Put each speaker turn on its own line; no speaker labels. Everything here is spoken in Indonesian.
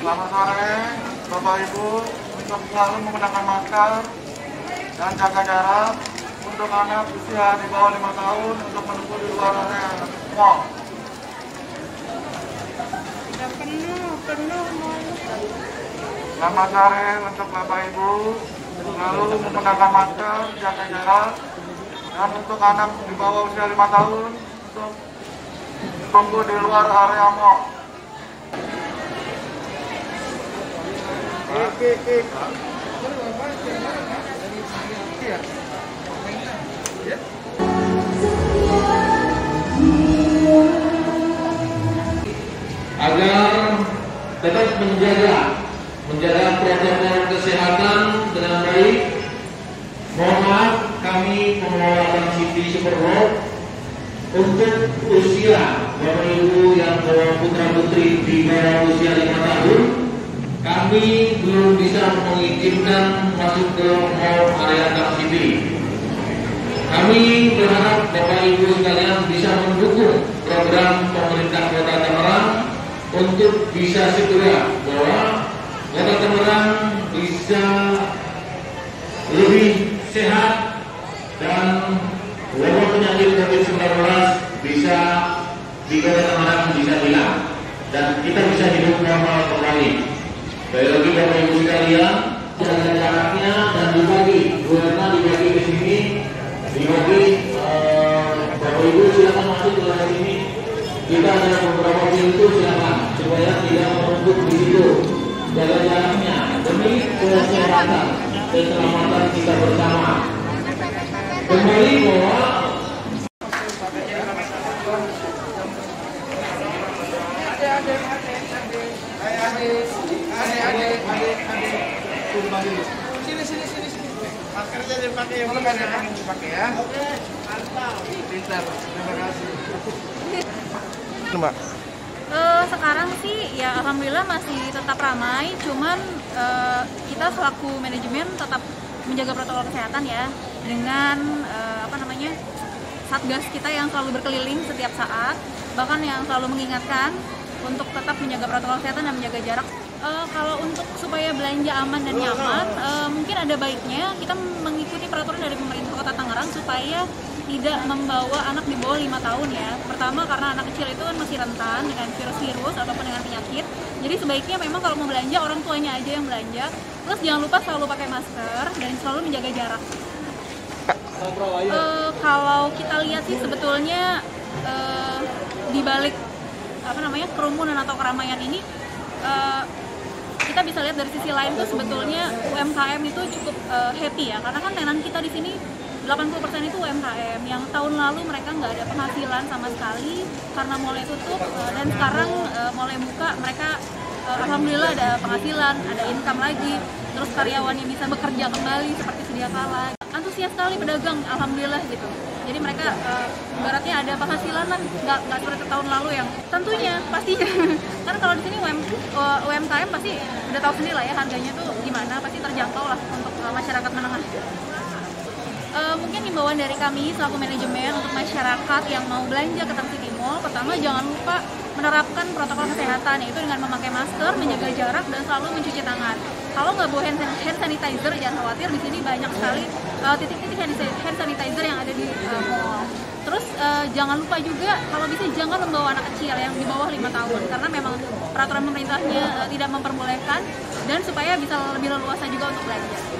Selamat sore, Bapak Ibu, untuk selalu menggunakan masker dan jaga jarak untuk anak usia di bawah 5 tahun untuk menunggu di luar area mall.
Penuh, penuh mau.
Selamat sore untuk Bapak Ibu, selalu menggunakan masker, jaga jarak, dan untuk anak di bawah usia 5 tahun untuk tunggu di luar area mall.
Agar tetap menjaga menjaga protokol kesehatan dengan baik. Mohon maaf kami pengelola City Superroad untuk usia Bapak Ibu yang bawa putra putri di bawah usia 5 tahun kami belum bisa mengizinkan masuk ke mall area City. Kami berharap Bapak Ibu sekalian bisa mendukung program pemerintah Kota Tangerang untuk bisa segera bahwa Kota Tangerang bisa lebih sehat dan wabah penyakit COVID-19 bisa di Kota Tangerang bisa hilang dan kita bisa hidup normal kembali. Sekali lagi Bapak Ibu sekalian, jaga jaraknya dan dibagi, dua dibagi ke sini, dibagi eh, Bapak Ibu silakan masuk ke dalam sini. Kita ada beberapa pintu silakan supaya tidak menumpuk di situ. Jaga jaraknya demi kesehatan keselamatan kita bersama. Kembali bahwa
Sini, sini, sini, sini. Maskernya dipakai yang yang dipakai ya. Oke, mantap. Pintar. Terima kasih. Mbak.
Eh, sekarang sih ya alhamdulillah masih tetap ramai, cuman eh, kita selaku manajemen tetap menjaga protokol kesehatan ya dengan eh, apa namanya satgas kita yang selalu berkeliling setiap saat, bahkan yang selalu mengingatkan untuk tetap menjaga protokol kesehatan dan menjaga jarak. Eh, kalau untuk supaya belanja aman dan nyaman, eh, mungkin ada baiknya kita mengikuti peraturan dari pemerintah Kota Tangerang supaya tidak membawa anak di bawah lima tahun ya. Pertama karena anak kecil itu kan masih rentan dengan virus-virus ataupun dengan penyakit. Jadi sebaiknya memang kalau mau belanja orang tuanya aja yang belanja. Terus jangan lupa selalu pakai masker dan selalu menjaga jarak. Eh, kalau kita lihat sih sebetulnya eh, di balik apa namanya kerumunan atau keramaian ini eh, kita bisa lihat dari sisi lain tuh sebetulnya UMKM itu cukup eh, happy ya. Karena kan tenan kita di sini 80% itu UMKM yang tahun lalu mereka nggak ada penghasilan sama sekali karena mulai tutup eh, dan sekarang eh, mulai buka mereka eh, alhamdulillah ada penghasilan ada income lagi. Terus karyawannya bisa bekerja kembali seperti sedia kala antusias sekali pedagang alhamdulillah gitu. Jadi mereka ibaratnya ada penghasilan lah nggak nggak seperti tahun lalu yang tentunya pastinya karena kalau di sini UM, eh, UMKM pasti udah tahu sendiri lah ya harganya tuh gimana pasti terjangkau lah untuk eh, masyarakat menengah Eh, mungkin himbauan dari kami selaku manajemen untuk masyarakat yang mau belanja ke Mall, pertama jangan lupa menerapkan protokol kesehatan yaitu dengan memakai masker, menjaga jarak dan selalu mencuci tangan. Kalau nggak bawa hand, sanitizer jangan khawatir di sini banyak sekali eh, titik-titik hand, hand sanitizer yang ada di eh, mall. Terus eh, jangan lupa juga kalau bisa jangan membawa anak kecil yang di bawah lima tahun karena memang peraturan pemerintahnya eh, tidak memperbolehkan dan supaya bisa lebih leluasa juga untuk belanja.